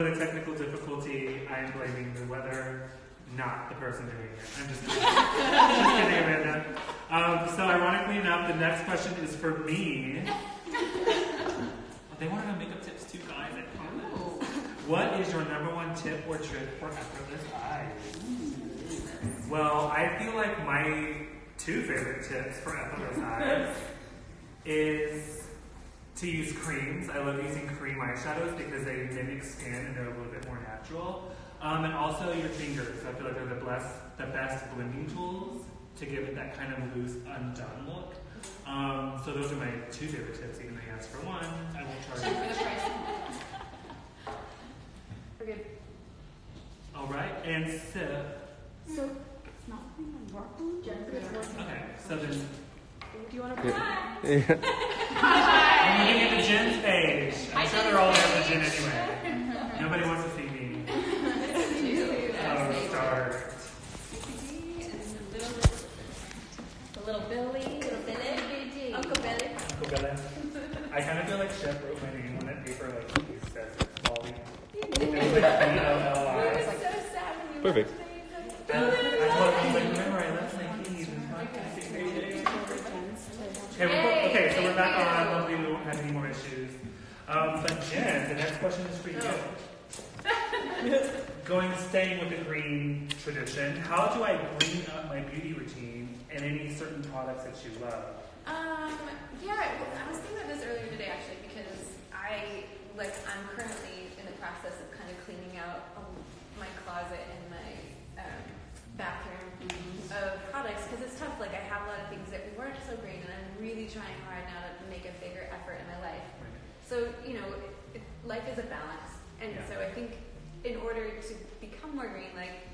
For the technical difficulty, I am blaming the weather, not the person doing it. I'm just kidding. just kidding, Amanda. Um, so, ironically enough, the next question is for me. They wanted to makeup tips too, guys. I promise. What is your number one tip or trick for effortless eyes? Well, I feel like my two favorite tips for effortless eyes is to use creams. I love using cream eyeshadows because they mimic skin and they're a little bit more natural. Um, and also your fingers. I feel like they're the best, the best blending tools to give it that kind of loose, undone look. Um, so those are my two favorite tips. Even though you asked for one, I won't charge you. for the price. We're good. All right, and sip. So it's not putting on working. Okay, so then Do you want to Yeah. apply? I'm looking at the Jen's page. I'm sure they're all there for Jen anyway. Nobody wants to see me. Oh, start. The little Billy, little Billy, Uncle Billy. Uncle Bella. I kind of feel like Shep wrote my name on that paper like he says it. It's like B-O-L-I. It's so sad when you Perfect. And I told him, like, remember, I left my keys. It's not gonna be great. Okay, we're, okay, so we're back on. Hopefully, we won't have any more issues. Um, but Jen, the next question is for you. Going, staying with the green tradition, how do I green up my beauty routine and any certain products that you love? Um, yeah, well, I was thinking about this earlier today actually because I, like, I'm currently in the process of kind of cleaning out um, my closet and my um, bathroom of products because it's tough. Like, I have a lot of things that weren't so great and I'm really trying hard now to make a bigger effort in my life. So, you know, it, life is a balance. And Yeah. so I think in order to become more green, like,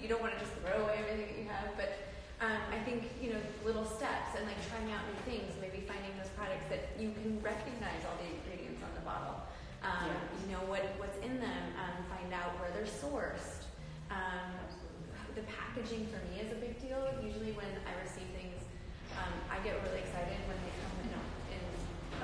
you don't want to just throw away everything that you have, but um, I think, you know, little steps and like trying out new things, maybe finding those products that you can recognize all the ingredients on the bottle. Um, You know, what, what's in them, um, find out where they're sourced. Um, the packaging for me is a big deal. Usually when I receive things, um, I get really excited when they come in, a, in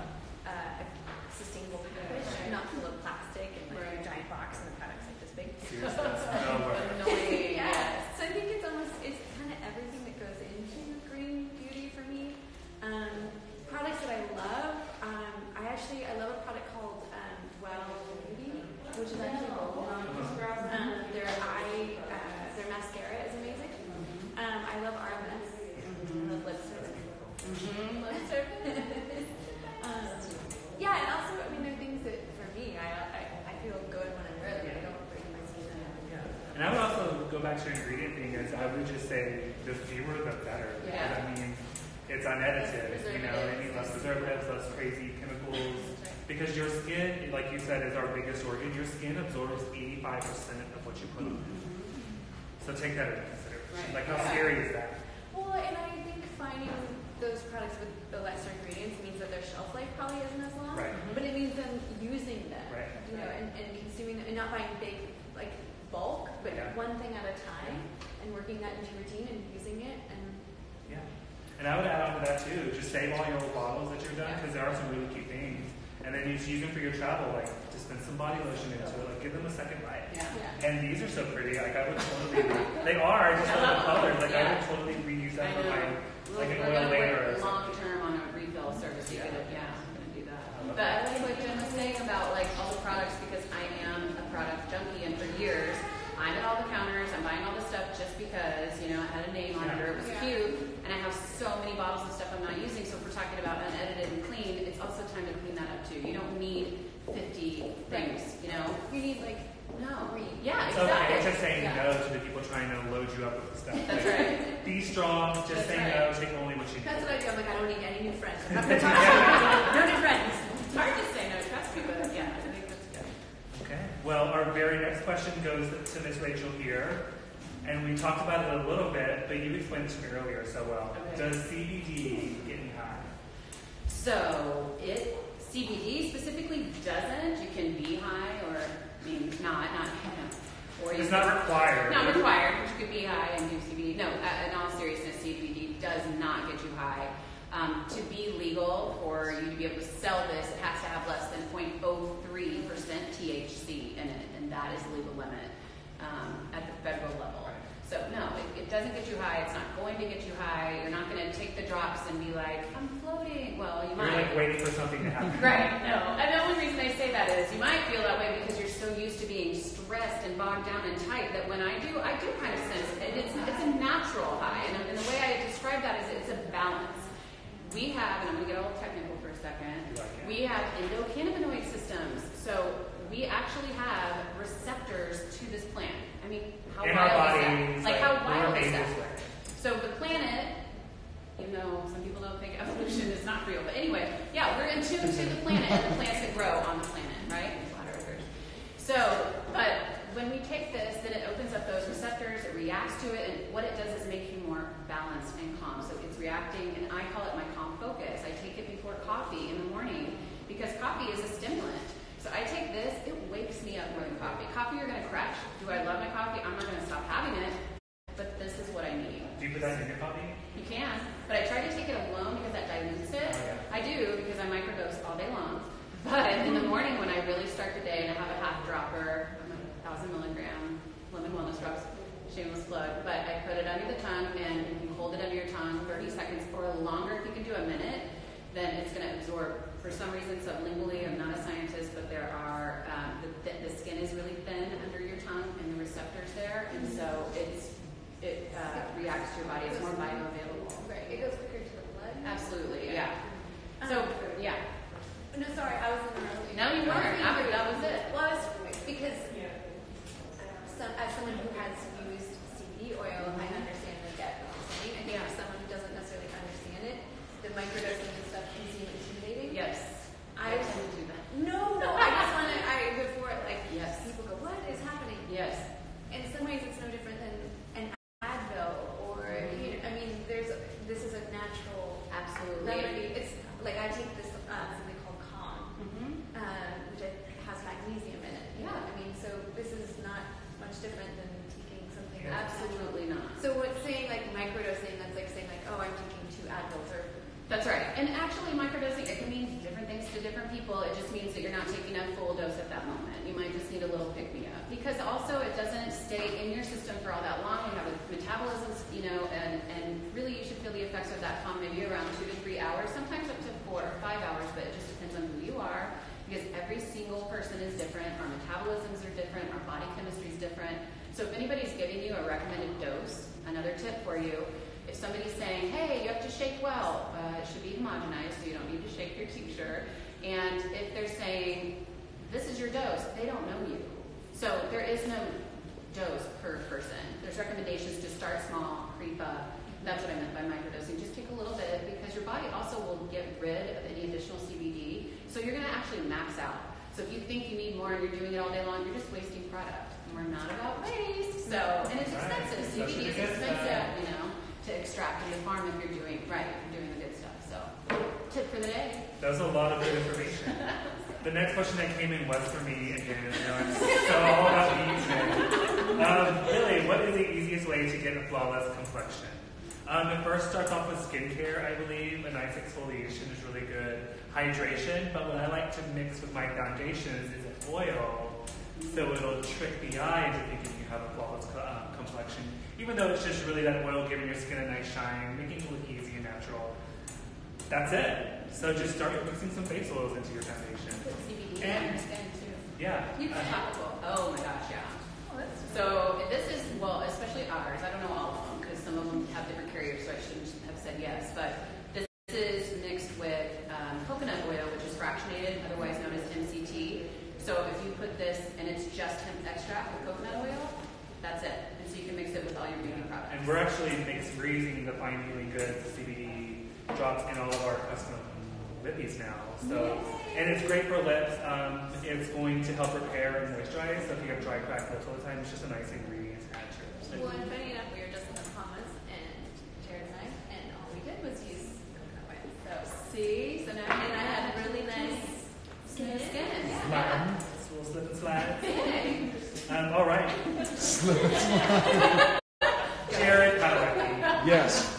a, uh, a sustainable package, not full of plastic and like a giant box and the product's like this big. Seriously, no worries. Annoying. yes. So I think it's almost it's kind of everything that goes into green beauty for me. Um, products that I love. Um, I actually I love a product called um, Well Beauty, which is actually roll on. Um, their eye uh, their mascara is amazing. Um, I love Artemis. I love lipstick. Lipstick. um, yeah, and also I mean there are things that for me I, I I feel good when I wear them. I don't break my skin. Yeah. And I would also go back to ingredient thing is I would just say the fewer the better. Because Yeah. I mean, it's unedited, you know, they need less preservatives, less crazy chemicals. Because your skin, like you said, is our biggest organ. Your skin absorbs 85% of what you put on it. So take that into consideration. Right. Like, how scary is that? Well, and I think finding those products with the lesser ingredients means that their shelf life probably isn't as long. Right. But it means them using them. Right. You know, and, and consuming them and not buying big like bulk, but Yeah. One thing at a time and working that into routine and using it and Yeah. And I would add on to that too. Just save all your old bottles that you're done because there are some really cute things. And then you just use them for your travel, like dispense some body lotion into it, like give them a second life. Yeah. yeah. And these are so pretty. Like I would totally. they are. I just love the colors. Like I would totally reuse that for my like an oil later or Long term on a refill service, you could, yeah, I'm gonna do that. But I like what Jen was saying about like all the products because I am a product junkie and for years I'm at all the counters, I'm buying all the stuff just because, you know, it had a name on it or it was Yeah. cute. And I have so many bottles of stuff I'm not using. So if we're talking about unedited and clean, it's also time to clean that up too. You don't need 50 things, you know? You need like No. Three. Yeah, It's exactly. okay to say Yeah. no to the people trying to load you up with the stuff. That's Like, right. Be strong. Just That's say right. no. Take only what you need. that's what I do. I'm like I don't need any new friends. I'm not gonna talk to you. No new friends. It's hard to say no, trust me, but yeah, I think that's good. Okay. Well, our very next question goes to Miss Rachel here. And we talked about it a little bit, but you explained it to me earlier so well. Okay. Does CBD get me high? So it CBD specifically doesn't. You can be high or I mean not not you know, or you It's can- not required. not required, but you could be high and do CBD. No, in all seriousness, CBD does not get you high. Um, to be legal for you to be able to sell this, it has to have less than 0.03% THC in it, and that is the legal limit um, at the federal level. So no, it, it doesn't get you high. It's not going to get you high. You're not going to take the drops and be like, I'm floating. Well, you You're might. like waiting for something to happen. Right, no. And the only reason I say that is you might feel that way because you're so used to being stressed and bogged down and tight that when I do, I do kind of sense it. It's, it's a natural high. And, and the way I describe that is it's a balance. We have, and I'm going to get a little technical for a second, You like it? we have endocannabinoid systems. So we actually have receptors to this plant. I mean, how In our wild is that? Like, like, how wild is that? So the planet, even though some people don't think evolution is not real, but anyway, yeah, we're in tune to the planet and the plants that grow on the planet, right? Flat earthers. So, but when we take this, then it opens up those receptors, it reacts to it, and what it does is make you more balanced and calm. So it's reacting, and I call it my calm focus. I take it before coffee in the morning because coffee is a stimulant. So I take this, it wakes me up more than coffee. Coffee, you're gonna crash. Do I love my coffee? I'm not gonna stop having it, but this is what I need. Do you put that in your coffee? You can, but I try to take it alone because that dilutes it. Oh, yeah. I do because I microdose all day long. But in the morning when I really start the day and I have a half dropper, my thousand milligram lemon wellness drops, shameless plug, but I put it under the tongue and you hold it under your tongue 30 seconds or longer if you can do a minute, then it's going to absorb. For some reason, sublingually, I'm not a scientist, but there are, um, the, the skin is really thin under your tongue and the receptors there, and so it's it uh, reacts to your body. It's more bioavailable. Right. It goes quicker to the blood. Absolutely, yeah. So, yeah. No, sorry, I was in the middle. No, you weren't. I- that was it. Well, I was because some, as someone who has used CBD oil, I understand the depth of the. I think Yeah. for someone who doesn't necessarily understand it, the microdosing and stuff can seem intimidating. Yes. I tend to do that. no, no. I just want to. I before like Yes. people go, what is happening? Yes. In some ways, it's no different than an Advil or you know, I mean, there's a, this is a natural Absolutely. remedy. It's like I take this uh, something called Calm, Mm-hmm. um, which I, has magnesium in it. you know? Yeah. I mean, so this is not much different than taking something. Yeah. that's natural. Absolutely not. So what's saying like microdosing? That's like saying like, oh, I'm taking two Advils or That's right. And actually, microdosing, it can mean different things to different people. It just means that you're not taking a full dose at that moment. You might just need a little pick me up. Because also, it doesn't stay in your system for all that long. You have a metabolism, you know, and, and really you should feel the effects of that calm maybe around two to three hours, sometimes up to four or five hours, but it just depends on who you are. Because every single person is different. Our metabolisms are different. Our body chemistry is different. So if anybody's giving you a recommended dose, another tip for you, if somebody's saying, hey, you have to shake well, uh, it should be homogenized, so you don't need to shake your tincture. And if they're saying, this is your dose, they don't know you. So there is no dose per person. There's recommendations to start small, creep up. That's what I meant by microdosing. Just take a little bit because your body also will get rid of any additional CBD. So you're going to actually max out. So if you think you need more and you're doing it all day long, you're just wasting product. And we're not about waste. So, and it's Right. expensive. CBD is expensive, you know, to extract in the farm if you're doing right, if you're doing the good stuff. So, tip for the day. That was a lot of good information. The next question that came in was for me again. I know I'm so all about today. Um, really, what is the easiest way to get a flawless complexion? Um, it first starts off with skincare, I believe. A nice exfoliation is really good. Hydration, but what I like to mix with my foundations is an oil, so it'll trick the eye into thinking you have a flawless uh, complexion, even though it's just really that oil giving your skin a nice shine, making it look easy and natural. That's it. So just start mixing some face oils into your foundation. Put CBD And- on your skin too. Yeah. Use Uh, topical. Oh my gosh, yeah. oh, that's So this is, well, especially ours, I don't know all of them because some of them have different carriers, so I shouldn't have said yes, but this is mixed with um, coconut oil, which is fractionated, otherwise known as MCT. So if you put this and it's just hemp extract with coconut oil, that's it. And so you can mix it with all your beauty products. And we're actually mix freezing the fine healing goods, CBD drops in all of our custom lippies now. So, and it's great for lips. Um, it's going to help repair and moisturize. So if you have dry, cracked lips all the time, it's just a nice ingredient to add to your Well, all right. Jared Padalecki. Yes.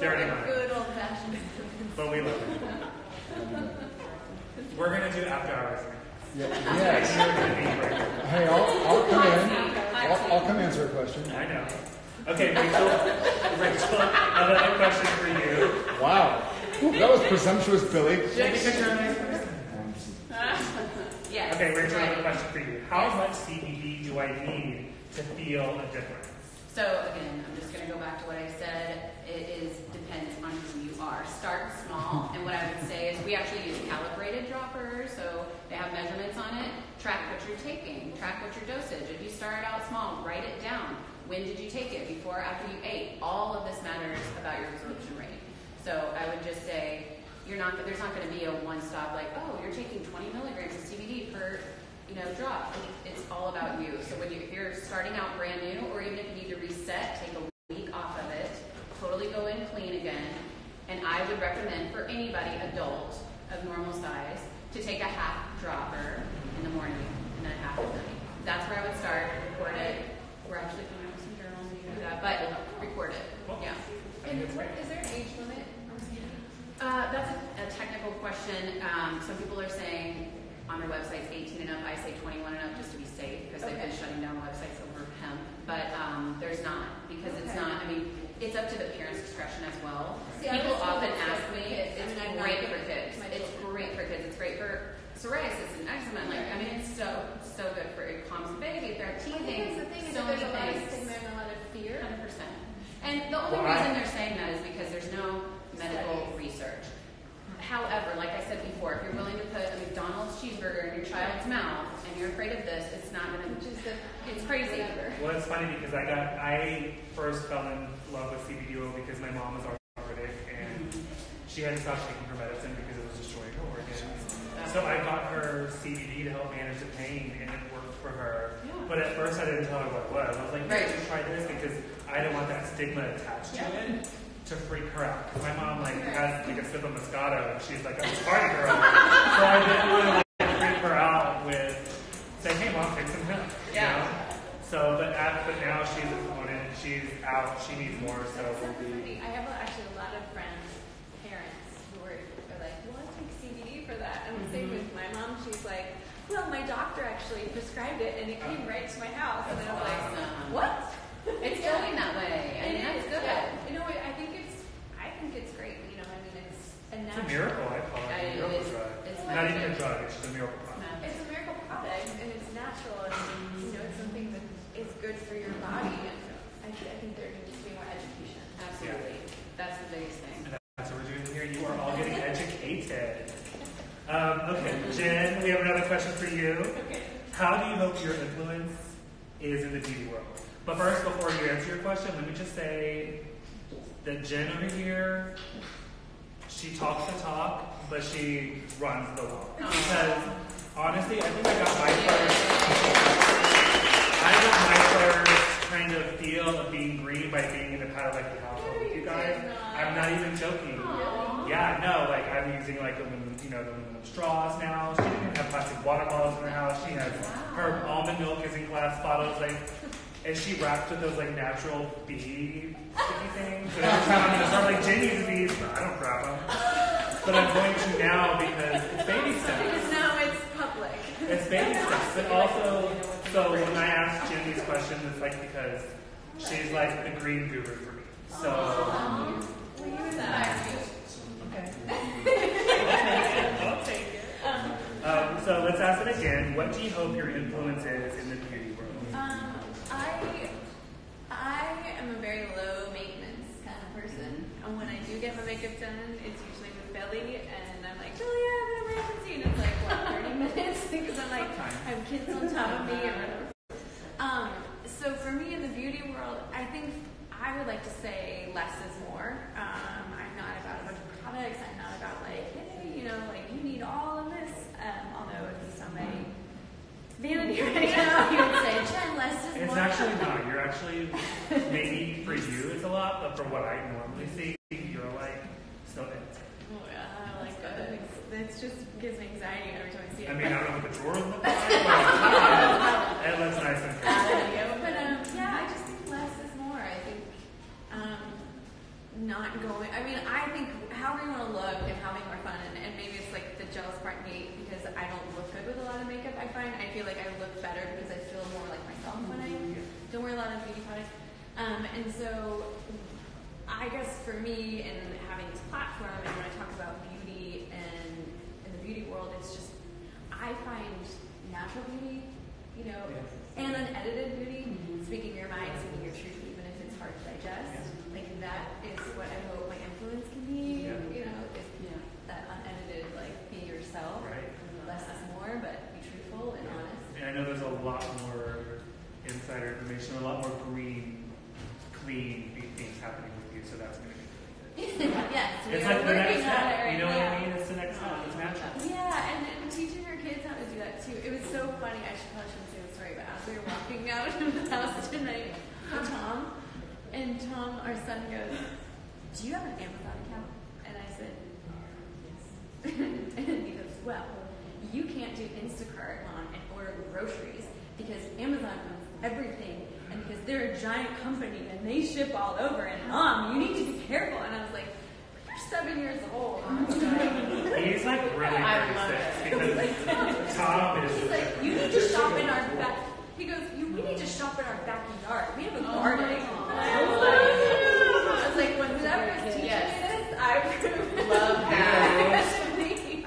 Dirty money. Good old fashioned. But we love it. We're gonna do after hours. Yes. Hey, I'll, I'll come in. I'll, I'll come answer a question. I know. Okay, Rachel. Rachel, another question for you. Wow. Ooh, that was presumptuous, Billy. Should I get a picture of Okay, Rachel, right. a question for you. How much CBD do I need to feel a difference? So again, I'm just gonna go back to what I said. It is depends on who you are. Start small, and what I would say is we actually use calibrated droppers, so they have measurements on it. Track what you're taking. Track what your dosage. If you start out small, write it down. When did you take it? Before, after you ate? All of this matters about your absorption rate. So I would just say you're not. There's not going to be a one-stop like, oh, you're taking 20 milligrams of CBD per you know, drop. It's all about you. So when you, if you're starting out brand new, or even if you need to reset, take a week off of it, totally go in clean again. And I would recommend for anybody, adult of normal size, to take a half dropper in the morning and then a half at night. That's where I would start. Record it. We're actually coming up with some journals and you do that, but record it. Yeah. And what, is there an age limit on CBD? Uh, that's a, a technical question. Um, some people are saying on their websites 18 and up. I say 21 and up just to be safe because they've been shutting down websites over hemp. But um, there's not because it's not. I mean, it's up to the parents' discretion as well. See, people often ask me, kids. I it's I'm great for kids. It's great for kids. It's great for psoriasis and eczema. And like, I mean, it's so so good for it calms the baby. If they're I think teething, the thing so that there's many a lot of things. stigma and a lot of fear. Hundred percent. And the only Well, I- reason they're saying that is because there's no medical research. However, like I said before, if you're willing to put a McDonald's cheeseburger in your child's mouth and you're afraid of this, it's not gonna. Which It's crazy. Whatever. Well, it's funny because I got I first fell in love with CBD oil because my mom was arthritic and mm-hmm. she had to stop taking her medicine because it was destroying her organs. So I got her CBD to help manage the pain and it worked for her. Yeah. But at first I didn't tell her what it was. I was like, Right. right. just try this because I didn't want that stigma attached to it to freak her out. Because my mom like has like a sip of Moscato and she's like, I'm a party girl. so I didn't want to like, freak her out with saying, hey mom, take some hemp. you Yeah. know? So, but, at, but now she's a proponent. She's out. She needs more. So That's so we'll be. funny. I have actually a lot of friends, parents, who are, are like, well, I take CBD for that. And the same Mm-hmm. with my mom. She's like, well, my doctor actually prescribed it and it came right to my house. And I'm like, what? It's going that way. I It mean, that's is, good. yeah. You know, I think it's, I think it's great. You know, I mean, it's a It's a natural. miracle. I call it a miracle is. drug. It's Not even a drug. It's just a miracle product. It's a miracle product and it's natural and you know it's something that is good for your body and I, I think there needs to be more education. Absolutely. That's the biggest thing. And that's what we're doing here. You are all getting educated. Um, okay, Jen, we have another question for you. How do you hope your influence is in the beauty world? But first, before you answer your question, let me just say that Jen over here, she talks the talk, but she runs the walk. Because honestly, I think I got my first. I got my first kind of feel of being green by being in a Powder Like the household with you guys. I'm not even joking. Yeah, no, like I'm using like aluminum, you know, the aluminum straws now. She even have plastic water bottles in her house. She has her almond milk is in glass bottles, like, and she wraps with those like natural bee sticky things. And every time I'm just like, Jen uses these, but I don't grab them. But I'm going to now because it's baby steps. Because now it's public. It's baby steps, but also, so when I ask Jen these questions, it's like because she's like the green guru for me. So. Will you inspire me? I'll take it. Um, so let's ask it again. What do you hope your influence is in the beauty world? Um, I, I am a very low maintenance kind of person. And when I do get my makeup done, it's usually with Billy, and I'm like, Billy, I have an emergency, and it's like what 30 minutes because I'm like, I have kids on top of me or whatever. Um, so for me in the beauty world, I think I would like to say less is more. Um, I'm not about a bunch of products. I'm not about like, hey, you know, like you need all of this. Um, although at least on my vanity right now, you would say, Jen, less is It's more. actually not. You're actually, maybe for you it's a lot, but for what I normally see, you're like, still it. Oh, yeah, I like that. It's, it's just gives me anxiety every time I see it. I mean, I don't know what the drawers look like, but it looks nice and pretty. But um, yeah, I just think less is more. I think um, not going. I mean, I think however you want to look and having more fun, and, and maybe it's like the jealous part me because I don't look good with a lot of makeup. I find I feel like I look better because I feel more like myself when I don't wear a lot of beauty products. Um, and so, I guess for me, and having this platform, and when I talk about beauty and in the beauty world, it's just I find natural beauty, you know, and unedited beauty, speaking your mind, speaking your truth, even if it's hard to digest. Like that is what I hope my influence can be. Yeah. You know, is Yeah. that unedited, like be yourself. Right. Less is more, but be truthful and honest. And I know there's a lot more insider information, a lot more green, clean things happening with you, so that's going to be good. yes, we It's are like the next step. it right you know now. what I mean? It's the next step. It's natural. Yeah, and, and teaching our kids how to do that too. It was so funny. I should probably shouldn't say the story, but as we were walking out of the house tonight Tom, and Tom, our son, goes, "Do you have an Amazon account?" And I said, "Yes." and he goes, "Well, you can't do Instacart on and order groceries because Amazon owns everything." And because they're a giant company and they ship all over, and mom, you need to be careful. And I was like, "You're seven years old." He's like really I love 36 it. because Tom is. He's like, you need to shop in our back. He goes, you, we need to shop in our backyard. We have a oh garden. I was like, I was like, when whoever is teaching Yes. me this, I approve. Love that.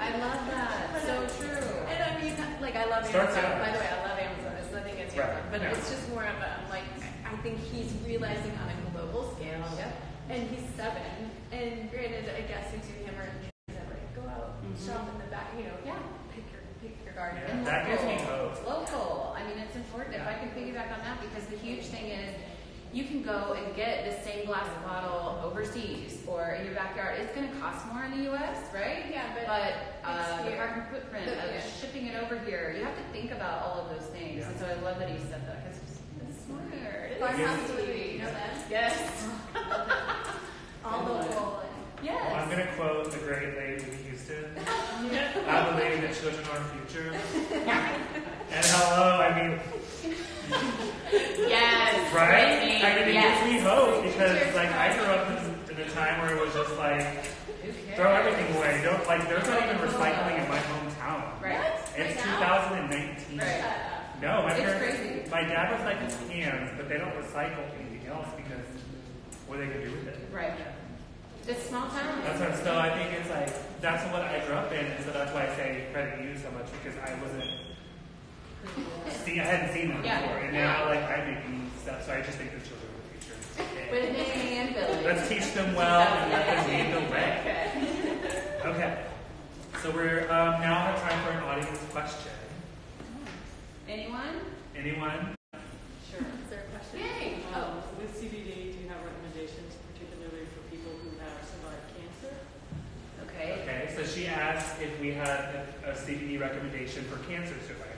I love that. So true. And I mean, like, I love Starts Amazon. out. By the way, I love Amazon. It's nothing against Right. Amazon, but Yeah. it's just more of a, I'm like, I think he's realizing on a global scale. Yep. And he's seven. And I guess we do hammer and things that like go out, Mhm. shop in the back, you know, Yeah. pick your pick your garden. Yeah, that gives me hope. Local. I mean, it's important. If I can piggyback on that, because the huge thing is, you can go and get the same glass bottle overseas or in your backyard. It's going to cost more in the U.S., right? Yeah, but But uh, the carbon footprint But, of yeah. shipping it over here, you have to think about all of those things. Yeah. And so I love that he said that because it's smart. It is Farmhouse sweet. delivery, you know that? Yes. All local. Yes. Well, I'm going to quote the great lady in Houston. I believe that children are our future. and hello, I mean, Yes. right? Brittany, I mean, it yes. gives me hope because, like, I grew up in, in a time where it was just like, throw everything away. Don't like. There's not even recycling in my hometown. Right. It's Right 2019. Right. No, my It's parents. crazy. My dad recycles cans, but they don't recycle anything else because what are they gonna do with it? Right. It's small town. That's what. So I think it's like that's what I grew up in, and so that's why I say credit you so much because I wasn't. See, I hadn't seen them Yeah. before, and now like I'm making stuff. So I just think the children are the future. Yeah. Whitney and Billy. Let's teach them well and let them lead the way. Okay. Okay. So we're um, now have time for an audience question. Anyone? Anyone? Sure. Is there a question? Yay. Um, with CBD, do you have recommendations, particularly for people who have survived cancer? Okay. Okay, so she asked if we had a, a CBD recommendation for cancer survivors.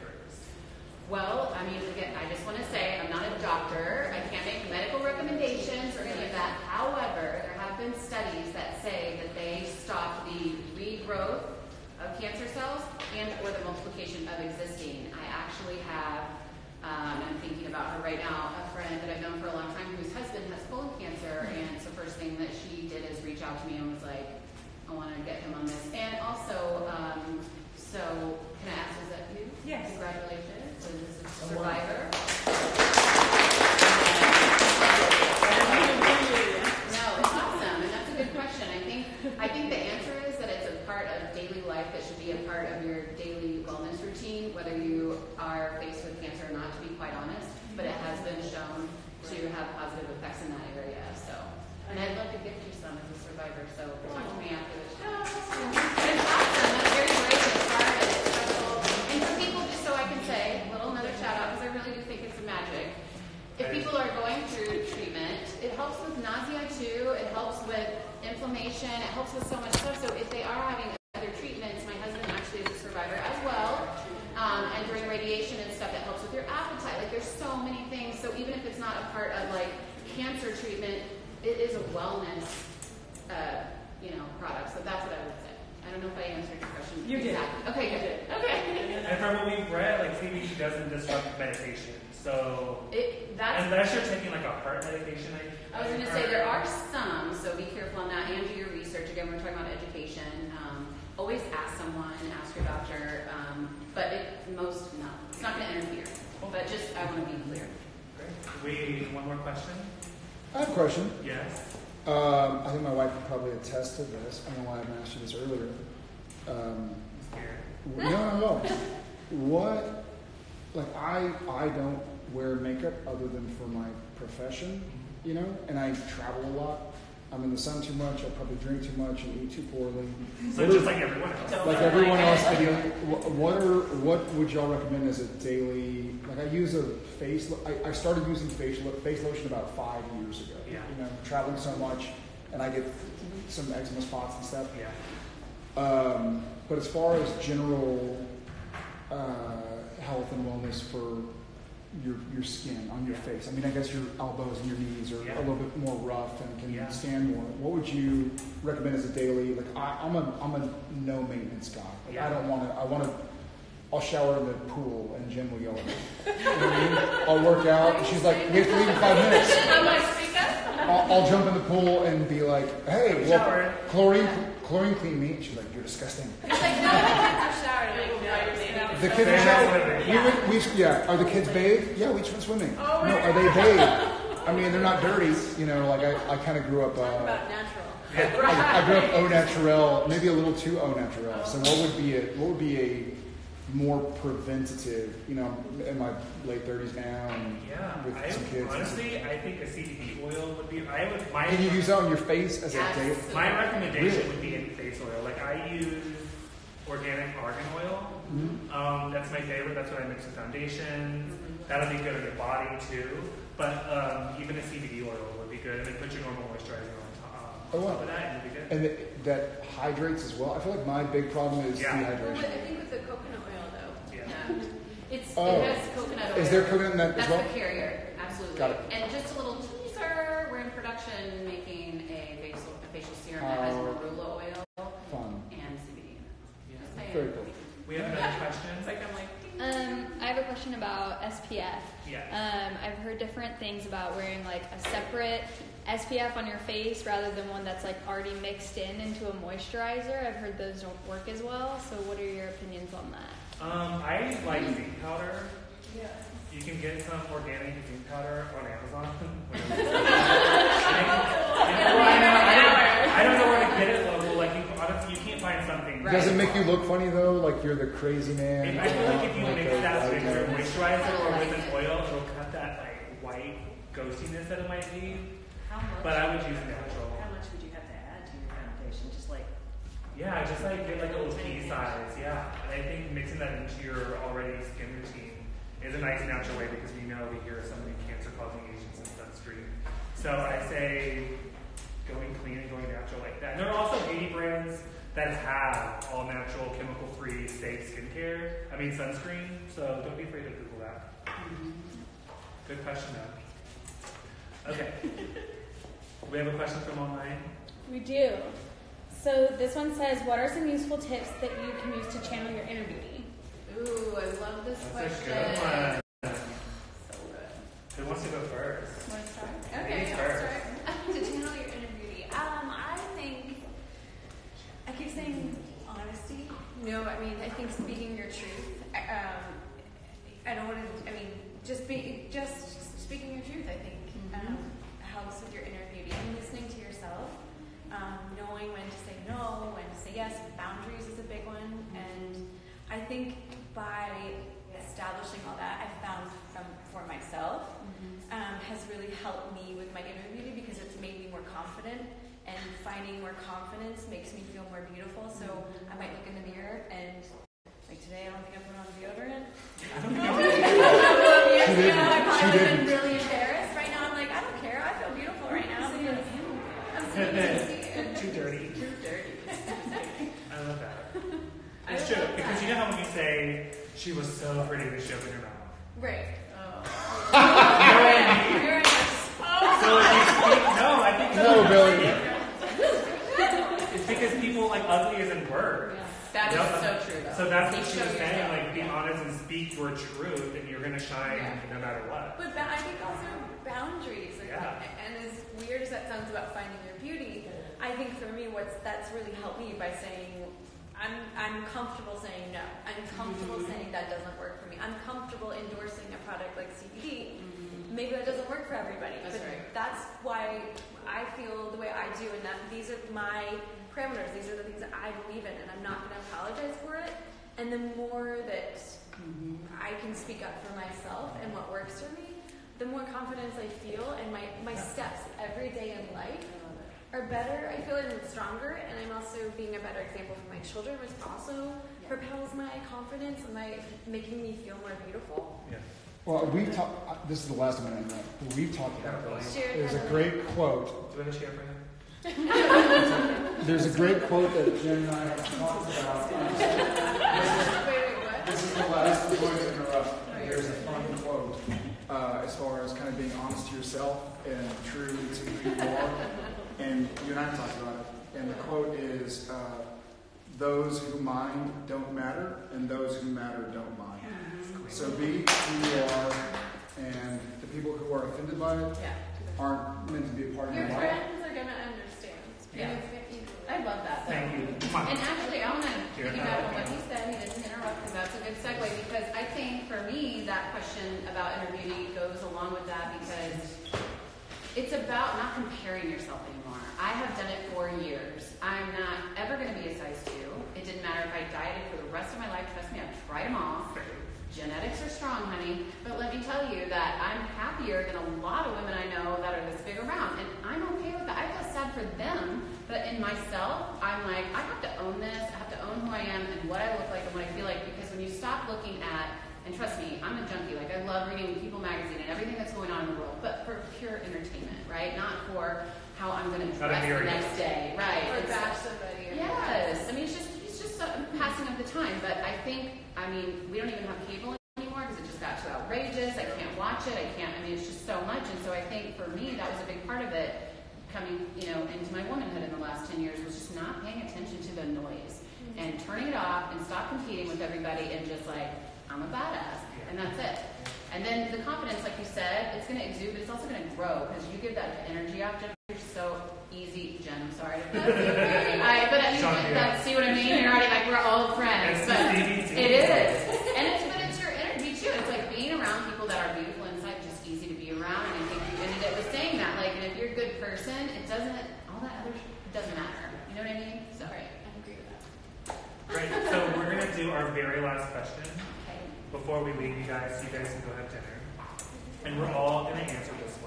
Well, I mean, again, I just want to say I'm not a doctor. I can't make medical recommendations or any of that. However, there have been studies that say that they stop the regrowth of cancer cells and or the multiplication of existing. I actually have, um, I'm thinking about her right now, a friend that I've known for a long time whose husband has colon cancer, and so first thing that she did is reach out to me and was like, I want to get him on this. And also, um, so can I ask, is that you? Yes. Congratulations. So this is a survivor. No, it's awesome, and that's a good question. I think I think the answer is that it's a part of daily life that should be a part of your daily wellness routine, whether you are faced with cancer or not. To be quite honest, but it has been shown to have positive effects in that area. So, and I'd love to gift you some as a survivor. So talk to me after helps with nausea too. It helps with inflammation. It helps with so much stuff. So if they are having other treatments, my husband actually is a survivor as well. Um, and during radiation and stuff, it helps with your appetite. Like there's so many things. So even if it's not a part of like cancer treatment, it is a wellness, uh, you know, product. So that's what I would don't know if I answered your question. You did. Okay, good. Okay. And from what we've read, like CBD doesn't disrupt medication. So It, that's unless you're taking like a heart medication, I, I was going to say there are some, so be careful on that and do your research. Again, we're talking about education. Um, always ask someone, ask your doctor, um, but it, most no, it's not going to interfere. But just I want to be clear. Great. We one more question. I have a question. Yes. Um, I think my wife could probably attest to this. I don't know why I haven't asked you this earlier. Um, no, no, no. What, like, I, I don't wear makeup other than for my profession, you know, and I travel a lot. I'm in the sun too much. I probably drink too much and eat too poorly. So just like everyone else. Like everyone else. I do. What are what would y'all recommend as a daily? Like I use a face. lo- I, I started using facial face lotion about five years ago. Yeah. You know, traveling so much, and I get some eczema spots and stuff. Yeah. Um, but as far as general uh, health and wellness for your your skin on your Yeah. face, I mean, I guess your elbows and your knees are Yeah. a little bit more rough and can Yeah. stand more. What would you recommend as a daily? Like I, I'm a I'm a no maintenance guy. Like, Yeah. I don't want to. I want to. I'll shower in the pool and Jen will yell at me. You know I mean? I'll work out. and She's like, we have to leave in five minutes. I'm like, speak up. I'll, I'll jump in the pool and be like, hey, well, chlorine, chlorine clean me. She's like, you're disgusting. It's like no one kids are showered. Like, Like, no, no, they no. need The kids They're are swimming. We went, we, yeah. Are the kids bathed? Yeah, we just went swimming. no, are they bathed? I mean, they're not dirty. You know, like I, I kind of grew up. Uh, about natural. I, I grew up au naturel, maybe a little too au naturel. So what would be a what would be a more preventative? You know, in my late thirties now, and Yeah. with I, some kids. honestly, I think a CBD oil would be. I would. My Can you use that on your face as a Yes. day? my recommendation Really? would be in face oil. Like I use organic argan oil. Mhm. Um, that's my favorite. That's what I mix with foundations. That'll be good on your body too. But um, even a CBD oil would be good, and then put your normal moisturizer on top, Oh, wow. top of that, and it'll be good. And it, that hydrates as well. I feel like my big problem is Yeah. Well, I think with the coconut oil though. Yeah. Yeah. It's, Oh. it has coconut oil. Is there coconut in that as That's well? the carrier, absolutely. Got it. And just a little teaser, we're in production making a facial, a facial serum that has How- marula oil Fun. and CBD in it. Yeah. Just saying. Very cool. We have another question. It's like I'm like, Um, I have a question about SPF. Yeah. Um, I've heard different things about wearing like a separate SPF on your face rather than one that's like already mixed in into a moisturizer. I've heard those don't work as well. So, what are your opinions on that? Um, I like zinc powder. Yeah. You can get some organic zinc powder on Amazon. Well, I, I, don't, I don't know where to get it local. Like, you, honestly, you can't find something. Right. Does it make you look funny though? Like you're the crazy man? I feel like if you Like mix a that with your guy? moisturizer or I with an oil, it'll cut that like white ghostiness that it might be. how much? But I would use natural. How much would you have to add to your foundation? Just like, Yeah, just like get like a little tea size. Yeah, and I think mixing that into your already skin routine is a nice natural way because we know we hear so many cancer-causing agents in sunscreen. So I say going clean and going natural like that. And there are also beauty brands that have all natural, chemical-free, safe skincare. I mean sunscreen. So don't be afraid to Google that. Mm-hmm. Good question though. Okay. we have a question from online. We do. So this one says, "What are some useful tips that you can use to channel your inner beauty?" Ooh, I love this That's question. a good one. So good. Who wants to go first? Want to start? Okay, Ladies I'll first. start. to channel your inner beauty. Um, I think I keep saying honesty. No, I mean I think speaking your truth. I- Um, I don't want to. I mean, just be just speaking your truth. I think um, helps with your inner beauty and listening to yourself. Um, knowing when to say no, when to say yes. Boundaries is a big one, and I think by establishing all that, I found from for myself um, has really helped me with my inner beauty because it's made me more confident. And finding more confidence makes me feel more beautiful. So I might look in the mirror and, today, I don't think I put on deodorant. Years She ago, didn't. I She probably would have been really embarrassed. Right now, I'm like, I don't care. I feel beautiful right now because I'm so easy. Too dirty. Too dirty. I love that. It's true because you know how when you say she was so pretty that she opened her mouth. Right. Oh. So Very much. if you speak, no, I think No, Billy. It's because people like ugly isn't word. That is Yep. So true, though. So that's what You she was saying. Like, be honest and speak your truth, and you're gonna shine Yeah. no matter what. But ba- I think also boundaries. Like, Yeah. And as weird as that sounds about finding your beauty, I think for me, what's that's really helped me by saying, I'm I'm comfortable saying no. I'm comfortable mm-hmm. saying that doesn't work for me. I'm comfortable endorsing a product like CBD mm-hmm. maybe that doesn't work for everybody. That's but right. that's why I feel the way I do, and that these are my parameters. These are the things that I believe in, and I'm not going to apologize for it. And the more that I can speak up for myself and what works for me, the more confidence I feel, and my, my steps every day in life are better. I feel and stronger, and I'm also being a better example for my children, which also propels my confidence and my making me feel more beautiful. Yeah. Well, we've talked. uh, This is the last one I interrupt. but We've talked about this. Share There's a great quote. Do you want to share for him? There's a great quote that Jen and I have talked about. Wait, wait, what? This is the last one to interrupt. There's a fun quote uh, as far as kind of being honest to yourself and true to who you are. And you and I talked about it. And the quote is, uh, "Those who mind don't matter, and those who matter don't mind." So be who you are, and the people who are offended by it Yeah. aren't meant to be a part of Your your life. friends are gonna understand. Yeah. I love that. though. Thank you. And actually, I want to piggyback on what he said. He didn't interrupt because that's a good segue. Because I think for me, that question about inner beauty goes along with that because it's about not comparing yourself anymore. I have done it for years. I'm not ever going to be a size two. It didn't matter if I dieted for the rest of my life. Trust me, I've tried them all. Genetics are strong, honey. But let me tell you that I'm happier than a lot of women I know that are this big around. And I'm okay with that. I feel sad for them. But in myself, I'm like, I have to own this. I have to own who I am and what I look like and what I feel like. Because when you stop looking at, and trust me, I'm a junkie. Like, I love reading People magazine and everything that's going on in the world. But for pure entertainment, right? Not for how I'm going to dress the next day. Right. or bash somebody. Or Yes, I mean it's just it's just a passing of the time. But I think I mean we don't even have cable anymore because it just got too outrageous. I can't watch it. I can't. I mean it's just so much. And so I think for me that was a big part of it coming you know into my womanhood in the last ten years was just not paying attention to the noise mm-hmm. and turning it off and stop competing with everybody and just like I'm a badass and that's it. And then the confidence, like you said, it's going to exude, but it's also going to grow because you give that energy off. Jen, You're so easy, Jen. I'm sorry to I, but I mean, Sean, that, see what I mean? You're already like we're old friends, It's but it is, and it's but it's your energy too. It's like being around people that are beautiful inside, just easy to be around. And I think you ended it with saying that, like, and if you're a good person, it doesn't all that other sh- doesn't matter. You know what I mean? So Right, I agree with that. Great. So we're gonna do our very last question okay. before we leave you guys. so You guys can go have dinner, and we're all gonna answer this one.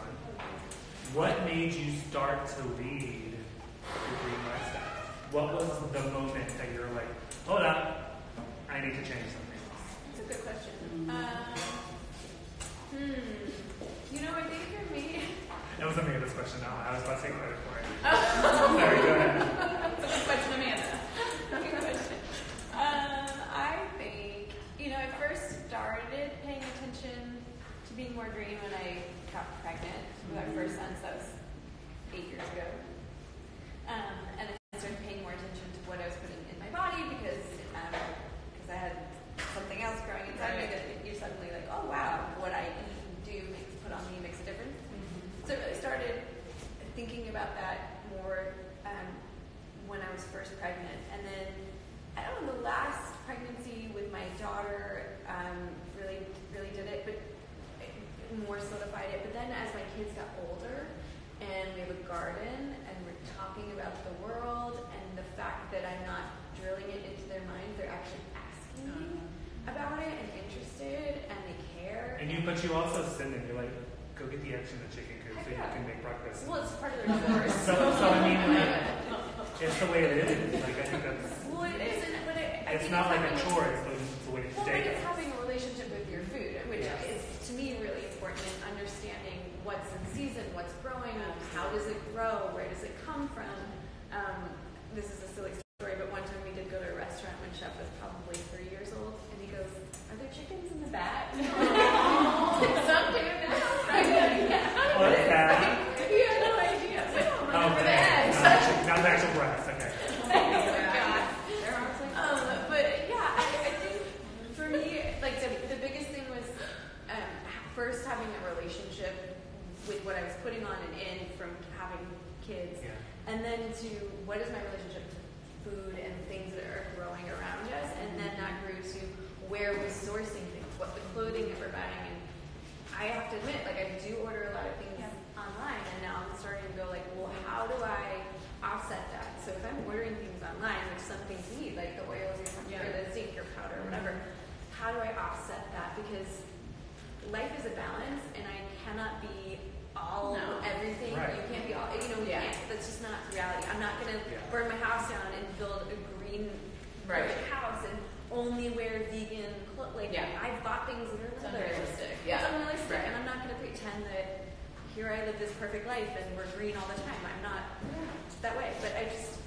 What made you start to lead your green lifestyle? What was the moment that you're like, hold up, I need to change something? That's a good question. Um, hmm. You know, I think for me, That was Amanda's question. Now I was about to take credit for it. Sorry, go ahead. That's a good question, Amanda. Good question. Um, I think, you know, I first started paying attention to being more green when I got pregnant with our first son, so that was eight years ago. Um, and I started paying more attention to what I was putting in my body because um, because I had something else growing inside me that you're suddenly like, oh wow, what I eat and do makes put on me makes a difference. So I really started thinking about that more um, when I was first pregnant. And then, I don't know, the last pregnancy with my daughter um, really, really did it, but it more solidified it. But then as my kids got older and we have a garden and we're talking about the world and the fact that I'm not drilling it into their minds, they're actually asking me about it and interested and they care. And you, but you also send them. You're like, go get the eggs from the chicken coop so you can make breakfast. Well, it's part of their chores. So, so I mean, like, it's the way it is. Like, I think that's. Well, it is, and but it, I It's not like a chore. It's the, way to Well, it's having a relationship with your food, which Yes. is to me really important in understanding what's in season, what's growing, how does it grow, where does it come from. Um, this is a silly story, but one time we did go to a restaurant when Shep was probably three years old, and he goes, "Are there chickens in the back?" Some came in the house, right? Yeah. Oh, that's bad. He had no idea. So, Oh, for the okay. eggs. Not, the chick- not the actual breast. Okay. Oh my God. Um, but yeah, I, I think for me, like the, the biggest thing was um, first having a relationship with what I was putting on and in from having kids, Yeah. and then to what is my relationship to food and things that are growing around us, and then that grew to where we're sourcing things, what the clothing that we're buying, and I have to to admit, like I do order a lot of things online, and now I'm starting to go like, well, how do I offset that? So if I'm ordering things online, which some things need, like the oils or, Yeah. or the zinc or powder or whatever, how do I offset that? Because life is a balance, and I cannot be all No. everything. Right. You can't be all. You know, we Yeah. can't. That's just not reality. I'm not gonna Yeah. burn my house down and build a green Right. house and only wear vegan clothes. Like Yeah. I've bought things that are It's unrealistic. Yeah. It's unrealistic, Right. and I'm not gonna pretend that here I live this perfect life and we're green all the time. I'm not that way. But I just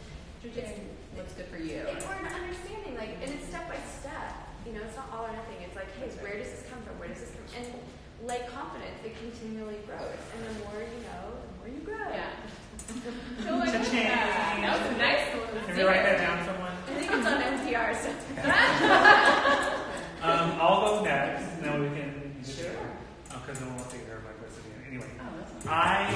You're doing what's good for you. it's more an understanding, like, and it's step by step. You know, it's not all or nothing. It's like, hey, where does this come from? Where does this come? And like confidence, it continually grows, and the more you know, the more you grow. Yeah. So like Cha-ching. that. That was a nice little Can we write that down, someone? I think it's on NPR. So Um, I'll go next, and then we can. Sure. Because no one wants to hear my voice again. Anyway, Oh, that's I.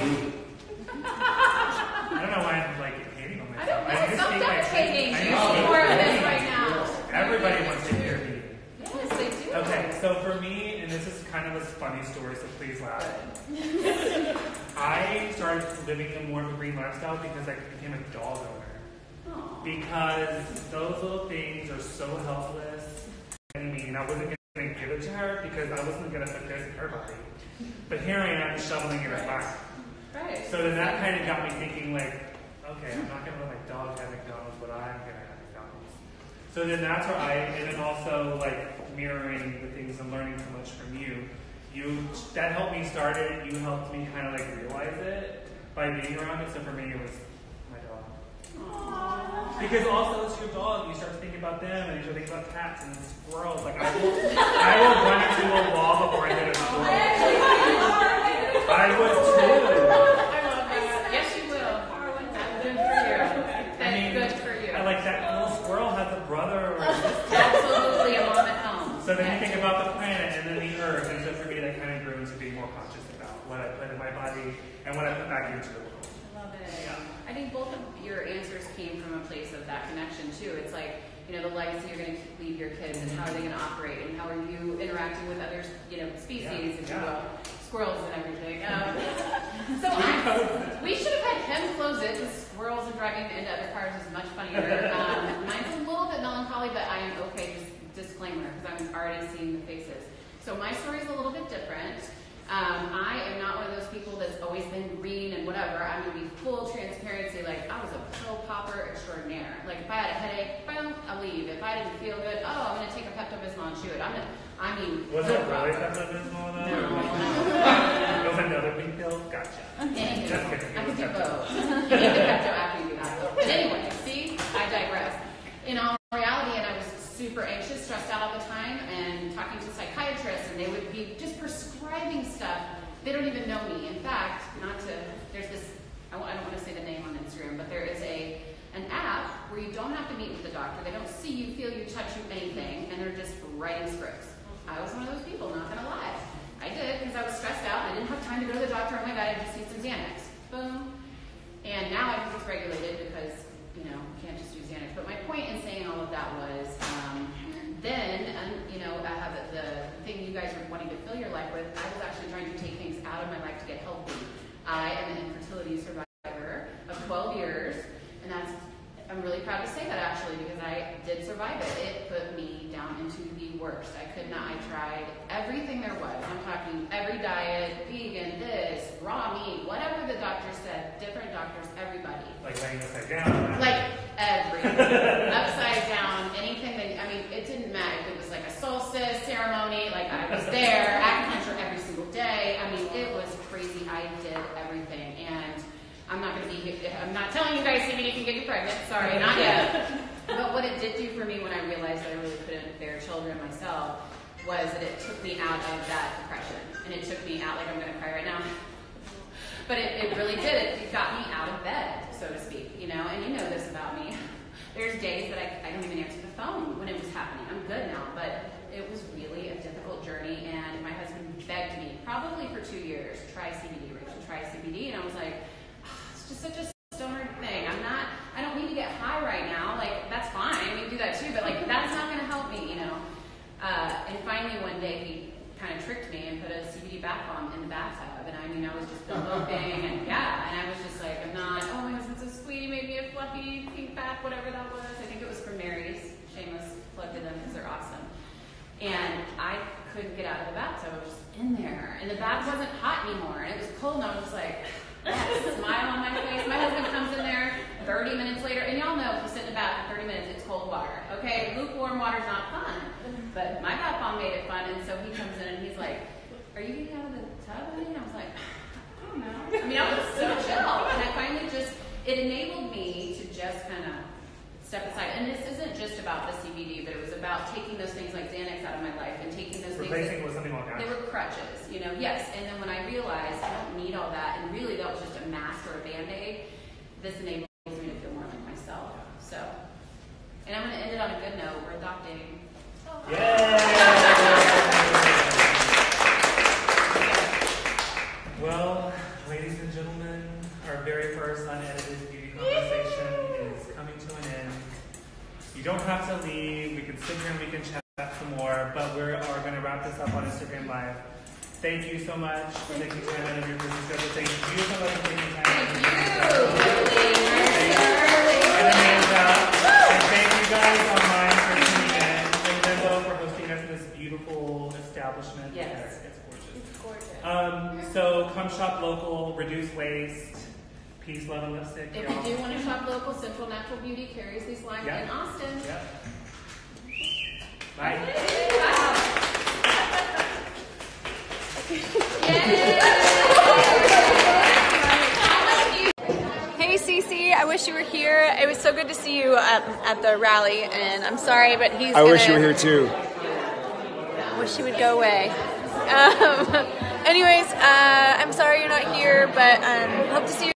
I don't know why I'm like hating on I don't know. to Stop speak deprecating. I You need to need more of this right now. Everybody wants to hear me. Yes, they do. Okay, so for me, and this is kind of a funny story, so please laugh. I started living a more of a green lifestyle because I became a dog owner. Aw. Because those little things are so helpless. And me, and I wasn't going to give it to her because I wasn't going to put this in her body. But here I am shoveling it in mine. Right. So then that kind of got me thinking, like, okay, I'm not going to let my dog have McDonald's, but I'm going to have McDonald's. So then that's where I, and then also like mirroring the things I'm learning so much from you. You that helped me start it. You helped me kind of like realize it by being around it. So for me, it was my dog. Aw. Because also it's your dog. You start thinking about them, and you start thinking about cats and squirrels. Like I will, I will run into a wall before I hit a squirrel. I would too. I love that. Yes, you will. That's good for you. I mean, good for you. I like that little squirrel has a brother or a sister. Absolutely a mom at home. So then you think about the planet and then the earth, and so for me that kind of grew into being more conscious about what I put in my body and what I put back into the world. I love it. Yeah. I think both of your answers came from a place of that connection too. It's like, you know, the legacy you're going to leave your kids and how are they going to operate and how are you interacting with other, you know, species, Yeah, if yeah. you will, squirrels and everything. Um, so I, we should have had him close it because squirrels and driving into other cars is much funnier. Um, mine's a little bit melancholy, but I am okay. Just disclaimer because I'm already seeing the faces. So my story is a little bit different. Um, I am not one of those people that's always been green and whatever. I'm gonna be full transparency. Like I was a pill popper extraordinaire. Like if I had a headache, boom, I leave. If I didn't feel good, oh, I'm gonna take a Pepto Bismol and chew it. I'm gonna. I mean, Was it really. Pepto-Bismol though? No, no. It was another pink pill? Gotcha. Anywho, Just kidding. I could do both. You need the Pepto after you do that though. But anyway, see, I digress. In all reality, and I was super anxious, stressed out all the time, and talking to psychiatrists, and they would be just prescribing stuff. They don't even know me. In fact, not to, there's this, I don't want to say the name on Instagram, but there is a an app where you don't have to meet with the doctor. They don't see you, feel you, touch you, anything, and they're just writing scripts. I was one of those people, not gonna lie. I did because I was stressed out. I didn't have time to go to the doctor. Oh my god, I just need some Xanax. Boom. And now I think it's regulated because, you know, you can't just do Xanax. But my point in saying all of that was, um, then, um, you know, I have the, the thing you guys were wanting to fill your life with, I was actually trying to take things out of my life to get healthy. I am an infertility survivor of 12 years, and that's, I'm really proud to say that actually because I did survive it. It put me down into the worst. I could not, I tried everything there was. I'm talking every diet, vegan, this, raw meat, whatever the doctor said, different doctors, everybody. Like laying upside down. Like everything. Upside down, anything that, I mean, it didn't matter if it was like a solstice ceremony, like I was there, acupuncture every single day. I mean, it was crazy. I did everything. And I'm not going to be, I'm not telling you guys CBD can get you pregnant. Sorry, not yet. But what it did do for me when I realized that I really couldn't bear children myself was that it took me out of that depression. And it took me out, like I'm going to cry right now. But it, it really did. It, it got me out of bed, so to speak, you know, and you know this about me. There's days that I, I don't even answer the phone when it was happening. I'm good now, but it was really a difficult journey, and my husband begged me, probably for two years, try CBD, Rachel, try CBD, and I was like, "Ah, it's just such a stoner thing. I'm not, I don't need to get high right now. Like, that's fine, we can do that too, but like, that's not gonna help me, you know. Uh, and finally one day he kind of tricked me and put a CBD bath bath bomb in the bathtub, and I mean, I was just eloping, and yeah, and I was just like, I'm not. Oh, my husband's so sweet. He made me a fluffy pink bath, whatever that was. I think it was from Mary's. Shameless plug to them because they're awesome. And I couldn't get out of the bathtub. I was just in there, and the bath wasn't hot anymore, and it was cold, and I was just like. Smile on my face. My husband comes in there 30 minutes later, and y'all know if you sit in the bath for 30 minutes, it's cold water. Okay, lukewarm water's not fun, but my bomb made it fun, and so he comes in and he's like, "Are you getting out of the tub?" honey?" And I was like, "I don't know." I mean, I was so chill, and I finally just it enabled me to just kind of step aside. And this isn't just about the CBD, but it was about taking those things like Xanax out of my life and taking those things. Replacing that- it with something more they were crutches, you know, yes. And then when I realized I don't need all that, and really that was just a mask or a band aid, this enables me to feel more like myself. So, and I'm going to end it on a good note. We're adopting. Well, ladies and gentlemen, our very first unedited beauty conversation is coming to an end. You don't have to leave. We can sit here and we can chat some more, but we are going to wrap this up on Instagram Live. Thank you so much for taking time out of your busy schedule. Thank you so much for taking time out of your busy schedule. And Amanda, and thank you guys online for tuning in. And for hosting us in this beautiful establishment. Yes. It's gorgeous. It's gorgeous. Um, so come shop local, reduce waste, peace, love, and lipstick. If y'all. you do want to shop local, Central Natural Beauty carries these lines Yeah. in Austin. Yep. Bye. Hey Cece, I wish you were here. It was so good to see you at, at the rally, and I'm sorry, but he's. I wish you were here too. Wish he would go away. Um, anyways, uh, I'm sorry you're not here, but um, hope to see you